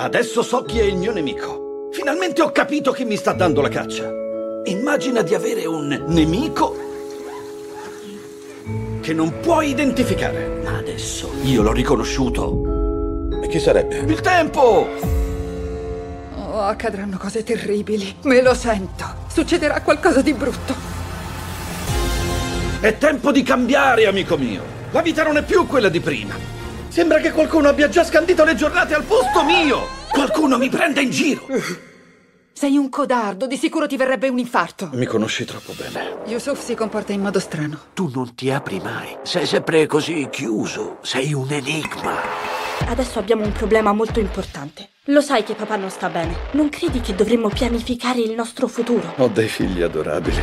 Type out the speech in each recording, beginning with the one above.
Adesso so chi è il mio nemico. Finalmente ho capito chi mi sta dando la caccia. Immagina di avere un nemico che non puoi identificare. Ma adesso io l'ho riconosciuto. E chi sarebbe? Il tempo! Oh, accadranno cose terribili. Me lo sento. Succederà qualcosa di brutto. È tempo di cambiare, amico mio. La vita non è più quella di prima. Sembra che qualcuno abbia già scandito le giornate al posto mio. Qualcuno mi prende in giro. Sei un codardo, di sicuro ti verrebbe un infarto. Mi conosci troppo bene. Yusuf si comporta in modo strano. Tu non ti apri mai. Sei sempre così chiuso. Sei un enigma. Adesso abbiamo un problema molto importante. Lo sai che papà non sta bene. Non credi che dovremmo pianificare il nostro futuro? Ho dei figli adorabili.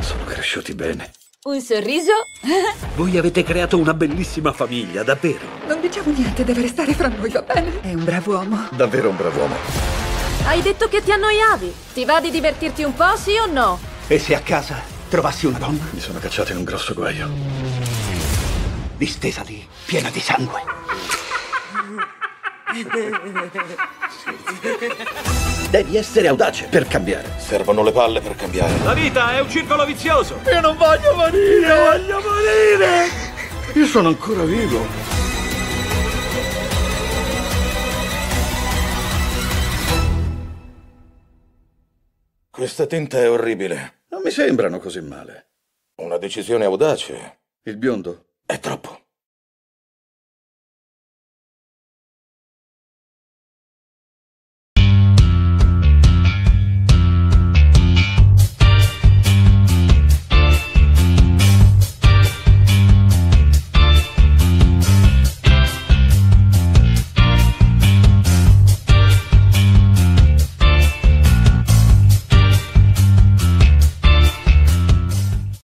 Sono cresciuti bene. Un sorriso? Voi avete creato una bellissima famiglia, davvero. Non diciamo niente, deve restare fra noi, va bene? È un bravo uomo. Davvero un bravo uomo. Hai detto che ti annoiavi. Ti va di divertirti un po', sì o no? E se a casa trovassi una donna Mi sono cacciato in un grosso guaio. distesa lì, piena di sangue? Devi essere audace per cambiare. Servono le palle per cambiare. La vita è un circolo vizioso. Io non voglio morire, voglio morire. Io sono ancora vivo. Questa tinta è orribile. Non mi sembrano così male. Una decisione audace. Il biondo? È troppo.